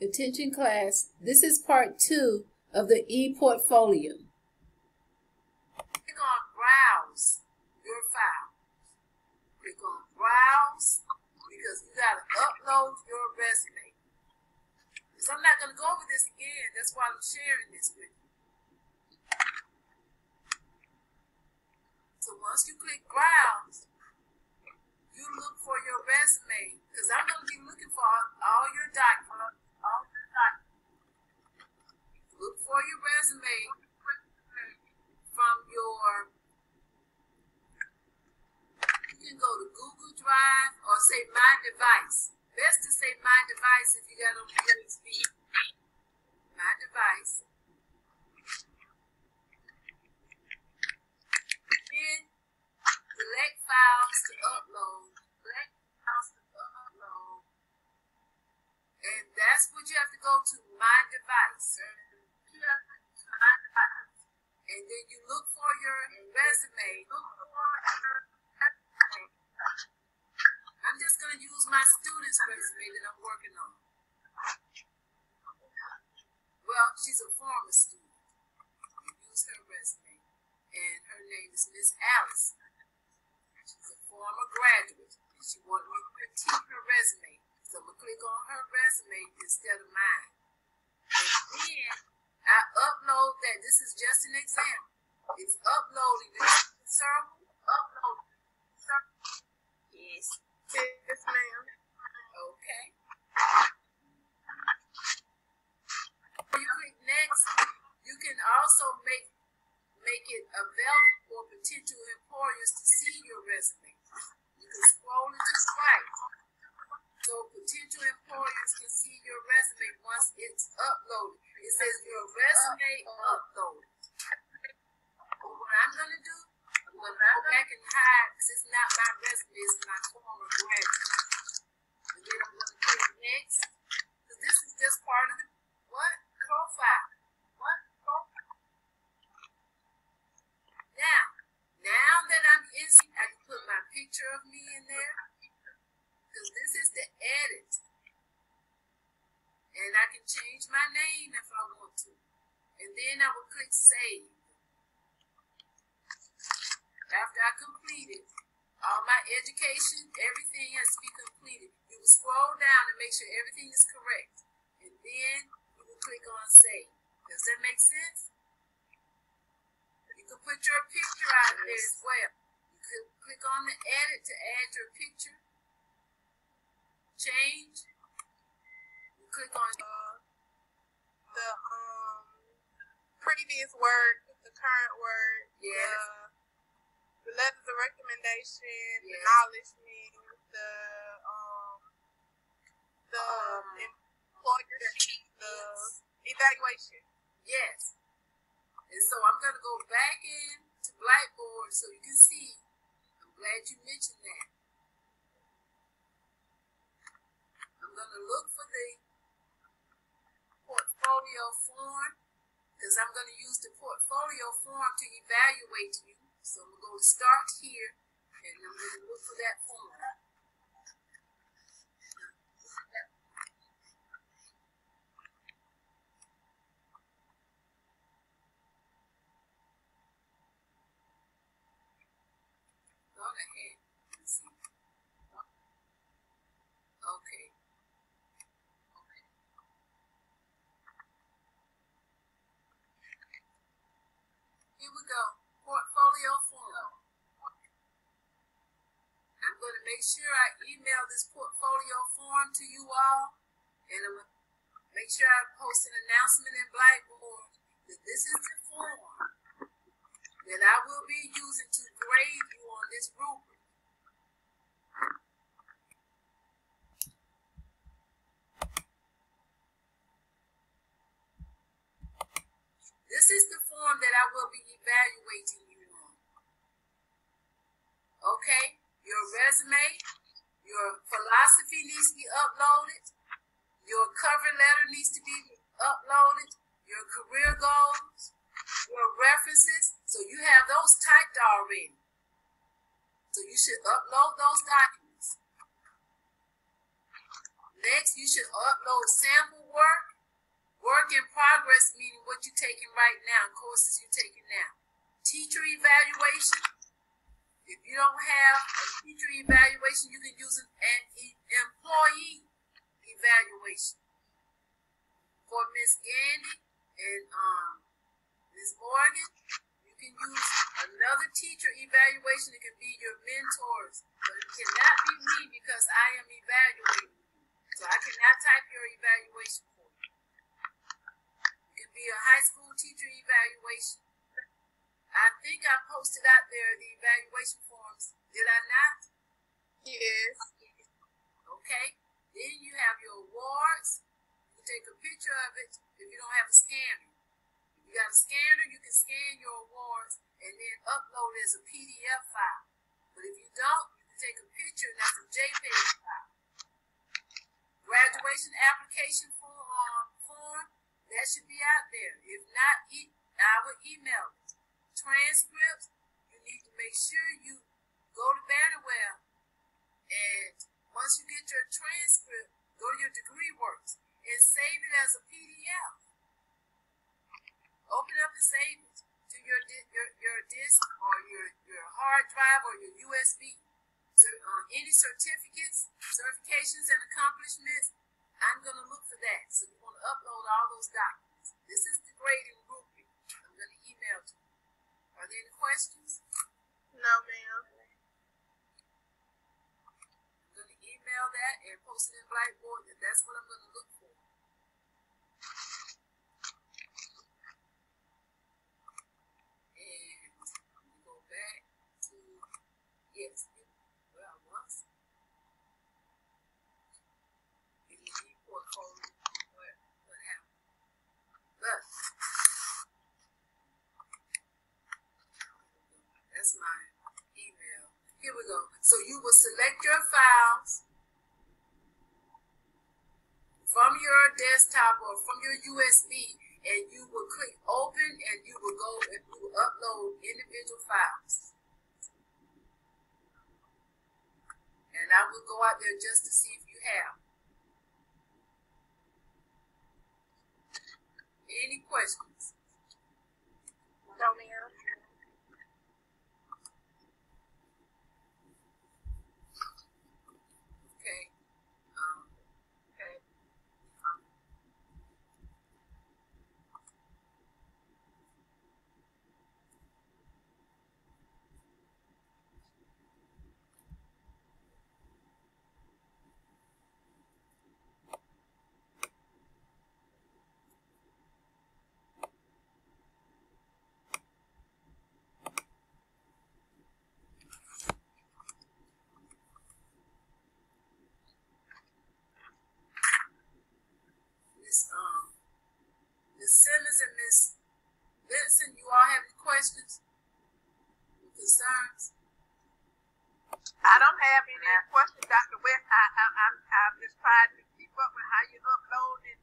Attention class, this is part two of the e-portfolio. Click on browse your file. Click on browse because you got to upload your resume. Because I'm not going to go over this again. That's why I'm sharing this with you. So once you click browse, you look for your resume because I'm going to be looking for all your documents Look for your resume from your, you can go to Google Drive or say My Device. Best to say My Device if you got on USB. My Device. Then select files to upload. And that's what you have to go to my device. And then you look for your resume. I'm just going to use my student's resume that I'm working on. Well, she's a former student. You use her resume. And her name is Miss Alice. She's a former graduate. And she wanted me to critique her resume. So I'm gonna click on her resume instead of mine. And then I upload that. This is just an example. It's uploading the circle. Upload Yes. Yes, ma'am. Okay. You click next. You can also make make it available for potential employers to see your resume. You can scroll it to the right so potential employers can see your resume once it's uploaded. It says your resume uploaded. But what I'm going to do, I'm going to go back and hide. This is not my resume, it's my former graduate. And then I'm going to click next. Because this is just part of the what? Profile. What? Profile. Now, now that I'm in, I can put my picture of me in there because this is the edit. And I can change my name if I want to. And then I will click save. After I complete it, all my education, everything has to be completed. You will scroll down and make sure everything is correct. And then you will click on save. Does that make sense? You can put your picture out there as well. You can click on the edit to add your picture change, you click on the um previous word, the current word, yes. the, the letters of recommendation, yes. the acknowledgement, the um the um, employer sheet, the evaluation. Yes. And so I'm gonna go back in to Blackboard so you can see. I'm glad you mentioned that. I'm going to look for the portfolio form because I'm going to use the portfolio form to evaluate you. So I'm going to start here and I'm going to look for that form. Go ahead. Let's see. Okay. Here we go. Portfolio form. I'm going to make sure I email this portfolio form to you all. And I'm going to make sure I post an announcement in Blackboard that this is the form that I will be using to grade you on this rubric. This is the form that I will be evaluating you on. Okay? Your resume, your philosophy needs to be uploaded, your cover letter needs to be uploaded, your career goals, your references. So you have those typed already. So you should upload those documents. Next, you should upload sample work, work taking right now, courses you're taking now. Teacher evaluation. If you don't have a teacher evaluation, you can use an, employee evaluation. For Miss Gandy and um, Miss Morgan, you can use another teacher evaluation. It can be your mentors, but it cannot be me because I am evaluating you. So I cannot type your evaluation for you. It can be a high school teacher evaluation. I think I posted out there the evaluation forms. Did I not? Yes. Okay. Then you have your awards. You take a picture of it if you don't have a scanner. If you got a scanner, you can scan your awards and then upload it as a PDF file. But if you don't, you can take a picture and that's a JPEG file. Graduation application form, um, form that should be out there. If not, I would email. Transcripts, you need to make sure you go to BannerWeb and once you get your transcript, go to your degree works and save it as a PDF. Open up and save it to your your your disk or your your hard drive or your USB. So, uh, any certificates, certifications, and accomplishments, I'm going to look for that. So you want to upload all those documents. This is the grading rubric. I'm going to email to you. Are there any questions? No, ma'am. I'm going to email that and post it in Blackboard. That that's what I'm going to look for. And I'm going to go back to, yes, where I was. In the e-portfolio, what, what happened. But, that's my email. Here we go. So you will select your files from your desktop or from your USB and you will click open and you will go and you will upload individual files. And I will go out there just to see if you have. Any questions? No, ma'am. Okay. Um, okay. Um, Miss um, Miss Simmons and Miss Benson, you all have any questions? Concerns? I don't have any questions, Dr. West. I, I, I'm, I'm just trying to keep up with how you upload it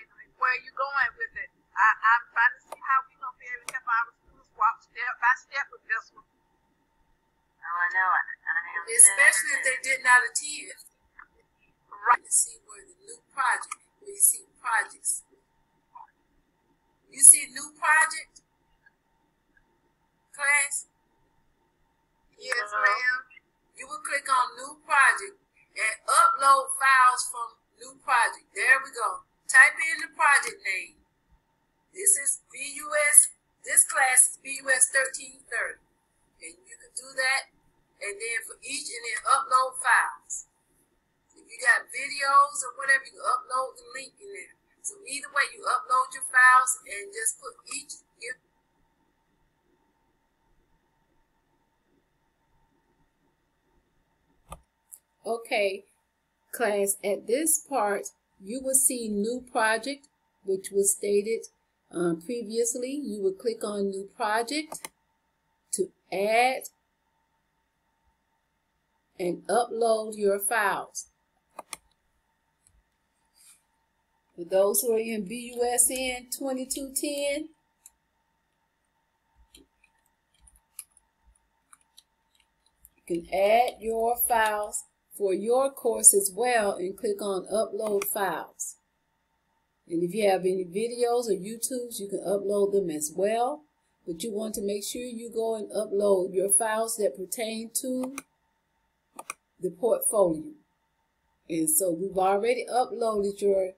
and where you're going with it. I, I'm trying to see how we're going to be able to help our students walk step by step with this one. Oh, I know it. I am Especially if they did not attend. Right. You see where the new project, where you see projects. You see new project? Class? Yes, Uh-huh. ma'am. You will click on new project and upload files from new project. There we go. Type in the project name. This is BUS, this class is BUS 1330. And you can do that. And then for each, and then upload files. If you got videos or whatever, you upload the link in there. So either way, you upload your files and just put each, give Okay, class, at this part, you will see new project, which was stated um, previously. You will click on new project to add and upload your files. For those who are in BUSN 2210, you can add your files for your course as well and click on upload files. And if you have any videos or YouTubes, you can upload them as well. But you want to make sure you go and upload your files that pertain to the portfolio. And so we've already uploaded your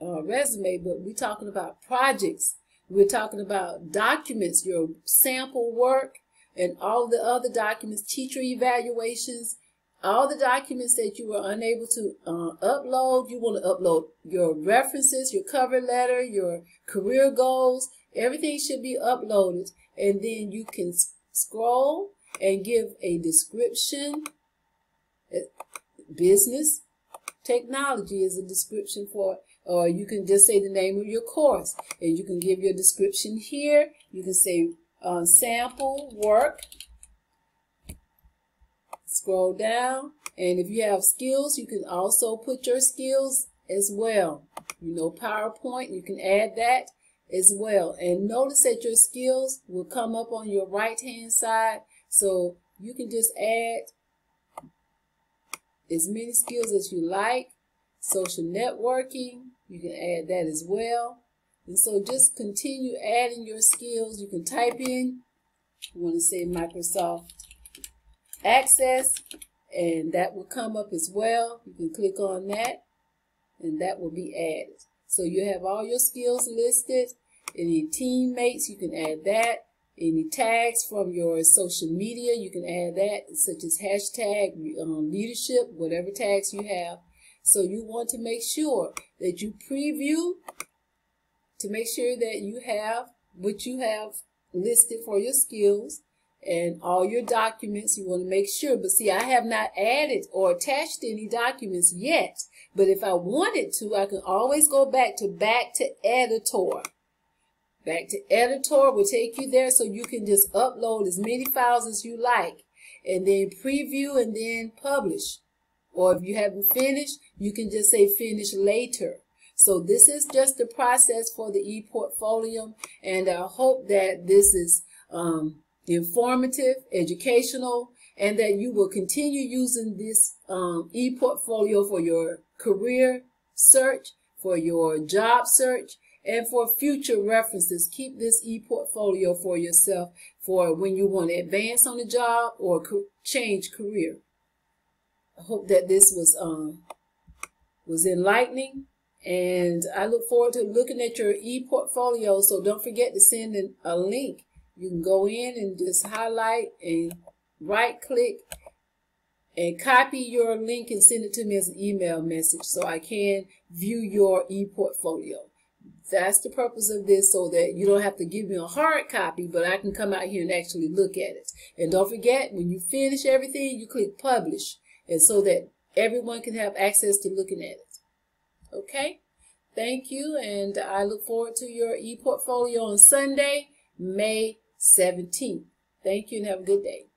uh, resume, but we're talking about projects. We're talking about documents, your sample work, and all the other documents, teacher evaluations, all the documents that you were unable to uh, upload. You want to upload your references, your cover letter, your career goals. Everything should be uploaded. And then you can scroll and give a description. Uh, business technology is a description for or you can just say the name of your course and you can give your description here. You can say uh, sample work Scroll down, and if you have skills, you can also put your skills as well. You know PowerPoint, you can add that as well. And notice that your skills will come up on your right-hand side, so you can just add as many skills as you like. Social networking, you can add that as well. And so just continue adding your skills. You can type in, you want to say Microsoft access and that will come up as well. You can click on that and that will be added. So you have all your skills listed. Any teammates, you can add that. Any tags from your social media, you can add that, such as hashtag um, leadership, whatever tags you have. So you want to make sure that you preview to make sure that you have what you have listed for your skills and all your documents. You want to make sure. But see, I have not added or attached any documents yet. But if I wanted to, I can always go back to back to editor. Back to editor will take you there so you can just upload as many files as you like and then preview and then publish. Or if you haven't finished, you can just say finish later. So this is just the process for the e-portfolio and I hope that this is um, informative, educational, and that you will continue using this um, e-portfolio for your career search, for your job search, and for future references. Keep this e-portfolio for yourself for when you want to advance on the job or change career. I hope that this was um, was enlightening and I look forward to looking at your e-portfolio. So don't forget to send in a link you can go in and just highlight and right click and copy your link and send it to me as an email message so I can view your e-portfolio. That's the purpose of this so that you don't have to give me a hard copy, but I can come out here and actually look at it. And don't forget, when you finish everything, you click publish and so that everyone can have access to looking at it. Okay? Thank you, and I look forward to your e-portfolio on Sunday, May 17th. Thank you and have a good day.